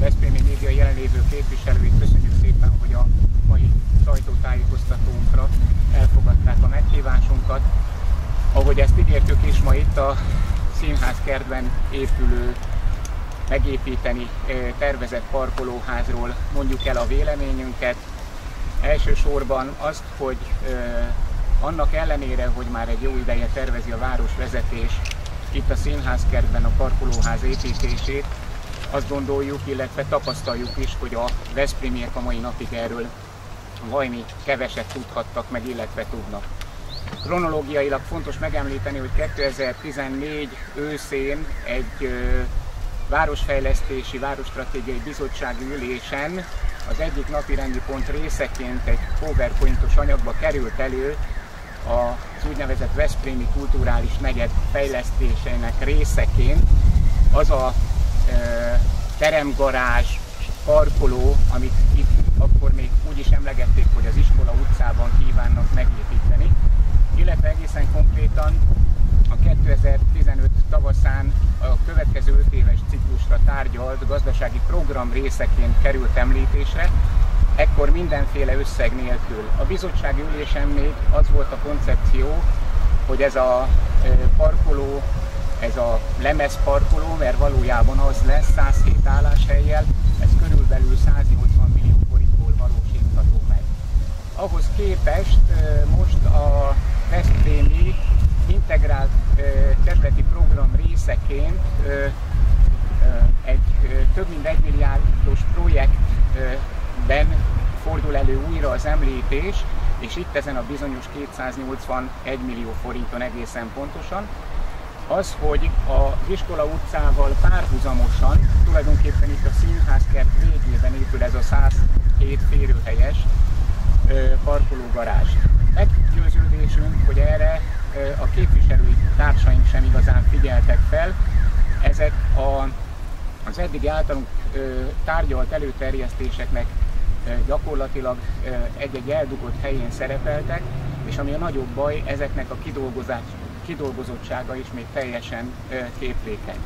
Veszprémi média jelenlévő képviselőit köszönjük szépen, hogy a mai sajtótájékoztatónkra elfogadták a meghívásunkat. Ahogy ezt ígértük is, ma itt a színházkertben épülő megépíteni tervezett parkolóházról mondjuk el a véleményünket. Elsősorban azt, hogy annak ellenére, hogy már egy jó ideje tervezi a városvezetés itt a színházkertben a parkolóház építését, azt gondoljuk, illetve tapasztaljuk is, hogy a Veszprémiek a mai napig erről valami keveset tudhattak meg, illetve tudnak. Kronológiailag fontos megemlíteni, hogy 2014 őszén egy városfejlesztési, városstratégiai bizottsági ülésen az egyik napi rendi pont részeként egy PowerPointos anyagba került elő az úgynevezett Veszprémi kulturális negyed fejlesztésének részeként az a teremgarázs, parkoló, amit itt akkor még úgy is emlegették, hogy az iskola utcában kívánnak megépíteni, illetve egészen konkrétan a 2015 tavaszán a következő 5 éves ciklusra tárgyalt gazdasági program részeként került említésre, ekkor mindenféle összeg nélkül. A bizottsági ülésen még az volt a koncepció, hogy ez a parkoló, ez a lemez parkoló, mert valójában az lesz 107 álláshelyjel, ez körülbelül 180 millió forintból valósítható meg. Ahhoz képest most a Veszprémi integrált területi program részeként egy több mint egy milliárdos projektben fordul elő újra az említés, és itt ezen a bizonyos 281 millió forinton egészen pontosan, az, hogy a Iskola utcával párhuzamosan, tulajdonképpen itt a színházkert végében épül ez a 107 férőhelyes parkológarázs. Meggyőződésünk, hogy erre a képviselői társaink sem igazán figyeltek fel. Ezek a, az eddig általunk tárgyalt előterjesztéseknek gyakorlatilag egy-egy eldugott helyén szerepeltek, és ami a nagyobb baj, ezeknek a kidolgozottsága is még teljesen képlékeny.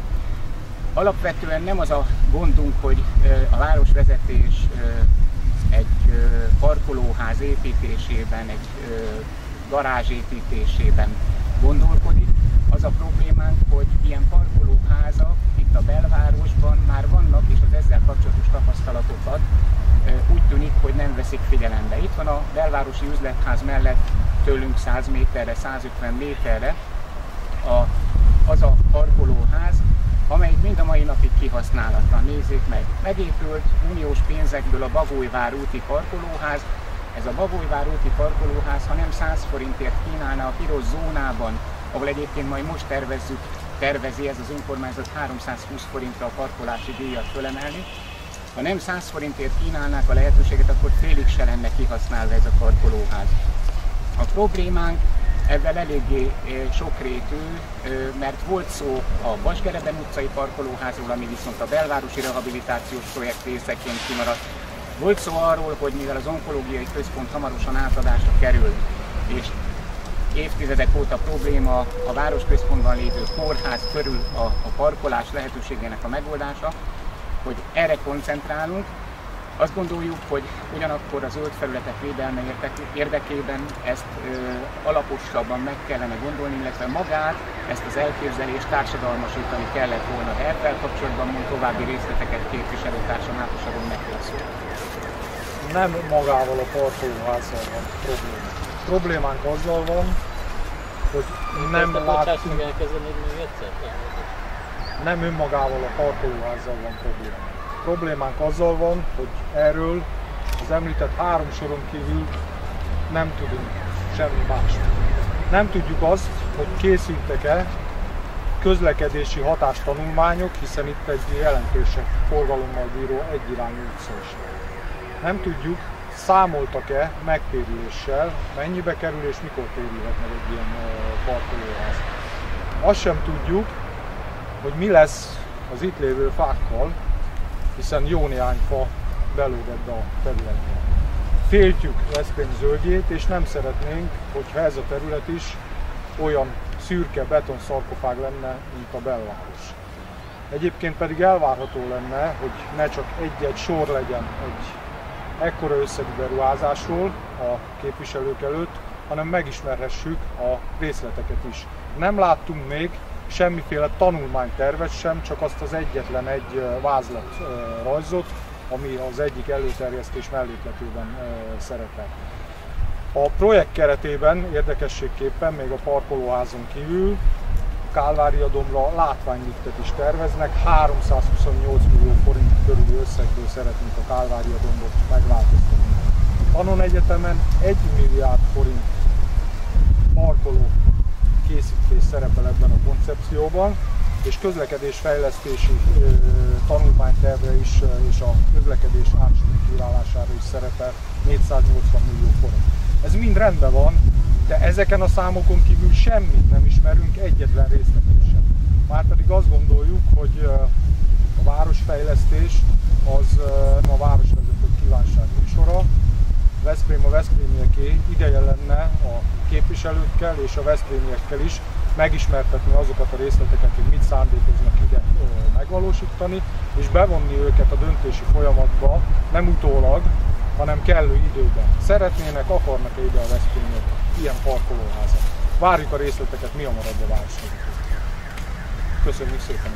Alapvetően nem az a gondunk, hogy a városvezetés egy parkolóház építésében, egy garázs építésében gondolkodik. Az a problémánk, hogy ilyen parkolóházak itt a belvárosban már vannak, és az ezzel kapcsolatos tapasztalatokat úgy tűnik, hogy nem veszik figyelembe. Itt van a belvárosi üzletház mellett tőlünk 100 méterre, 150 méterre a, az a parkolóház, amelyik mind a mai napig kihasználatlan. Nézzék meg, megépült uniós pénzekből a Bagolyvár úti parkolóház, ez a Bagolyvár úti parkolóház, ha nem 100 forintért kínálna a piros zónában, ahol egyébként majd most tervezzük, tervezi ez az önkormányzat 320 forintra a parkolási díjat fölemelni, ha nem 100 forintért kínálnák a lehetőséget, akkor félig se lenne kihasználva ez a parkolóház. A problémánk ebben eléggé sokrétű, mert volt szó a Basgereben utcai parkolóházról, ami viszont a belvárosi rehabilitációs projekt részeként kimaradt. Volt szó arról, hogy mivel az onkológiai központ hamarosan átadásra kerül, és évtizedek óta probléma a városközpontban lévő kórház körül a, a parkolás lehetőségének a megoldása, hogy erre koncentrálunk, azt gondoljuk, hogy ugyanakkor az zöld felületek védelme érdekében ezt ö, alaposabban meg kellene gondolni, illetve magát, ezt az elképzelést társadalmasítani kellett volna. Ezzel kapcsolatban mond további részleteket képviselőtársam Hátosaron neki a szó. Nem magával a parkolóházzal van probléma. Problémánk azzal van, hogy nem látunk... Nem önmagával a parkolóházzal van probléma problémánk azzal van, hogy erről az említett három soron kívül nem tudunk semmi más. Nem tudjuk azt, hogy készültek-e közlekedési hatástanulmányok, hiszen itt egy jelentősebb forgalommal bíró egyirányú utca is. Nem tudjuk, számoltak-e megtérüléssel, mennyibe kerül és mikor térülhet meg egy ilyen parkolóház. Azt sem tudjuk, hogy mi lesz az itt lévő fákkal, hiszen jó néhány fa belógott a területbe. Féltjük Veszprém zöldjét, és nem szeretnénk, hogyha ez a terület is olyan szürke betonszarkofág lenne, mint a belváros. Egyébként pedig elvárható lenne, hogy ne csak egy-egy sor legyen egy ekkora összegű beruházásról a képviselők előtt, hanem megismerhessük a részleteket is. Nem láttunk még semmiféle tanulmánytervet sem, csak azt az egyetlen egy vázlat rajzot, ami az egyik előterjesztés mellékletében szerepel. A projekt keretében érdekességképpen még a parkolóházon kívül Kálvária dombra látványliftet is terveznek. 328 millió forint körüli összegből szeretnénk a Kálvária dombot megváltoztatni. Panon Egyetemen 1 milliárd forint parkoló készítés szerepel ebben a koncepcióban, és közlekedésfejlesztési tanulmányterve is és a közlekedés átstruktúrálására is szerepel 480 millió forint. Ez mind rendben van, de ezeken a számokon kívül semmit nem ismerünk, egyetlen részletet sem. Márpedig azt gondoljuk, hogy a városfejlesztés az a városvezetők kívánság műsora, Veszprém a Veszprémieké ideje lenne a képviselőkkel és a Veszprémiekkel is megismertetni azokat a részleteket, hogy mit szándékoznak ide megvalósítani, és bevonni őket a döntési folyamatba, nem utólag, hanem kellő időben. Szeretnének, akarnak-e ide a Veszprémiek ilyen parkolóházat. Várjuk a részleteket, mi a marad a város Köszönjük szépen!